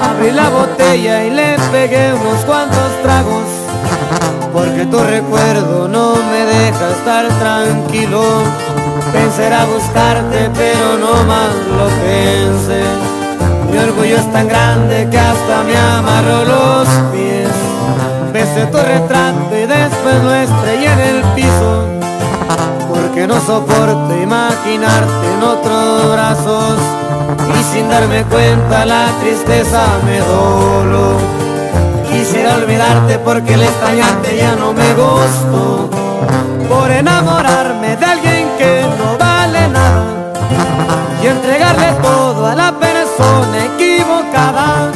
Abrí la botella y le pegué unos cuantos tragos Porque tu recuerdo no me deja estar tranquilo. Pensé a buscarte pero no más lo pensé. Mi orgullo es tan grande que hasta me amarró los pies. Besé tu retrato y después lo estrellé en el piso. Porque no soporto imaginarte en otros brazos. Y sin darme cuenta la tristeza me dolo Quisiera olvidarte porque el extrañarte ya no me gustó. Por enamorarme de alguien que no vale nada Y entregarle todo a la persona equivocada.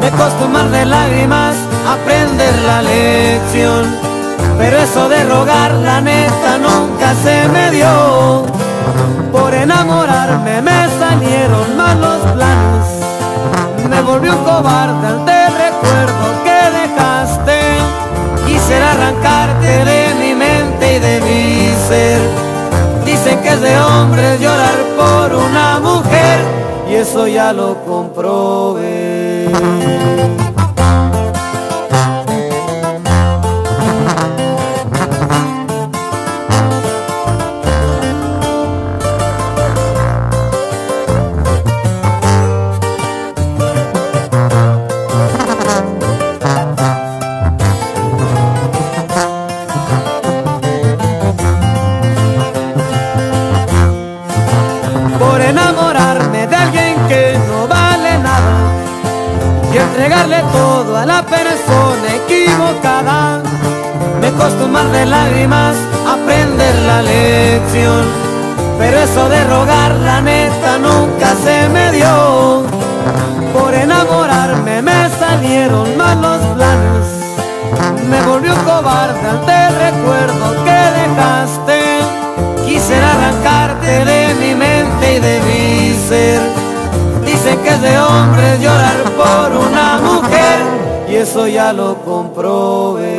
Me costó más de lágrimas aprender la lección Pero eso de rogar la neta nunca se me dio. Por enamorarme me salieron malos planes Me volví un cobarde ante recuerdo arrancarte de mi mente y de mi ser. Dicen que es de hombres llorar por una mujer Y eso ya lo comprobé enamorarme de alguien que no vale nada y entregarle todo a la persona equivocada. Me costó de lágrimas aprender la lección, pero eso de rogar la neta nunca se me dio. Por enamorarme me salieron malos planes, me volvió cobarde ser Dicen que es de hombres llorar por una mujer Y eso ya lo comprobé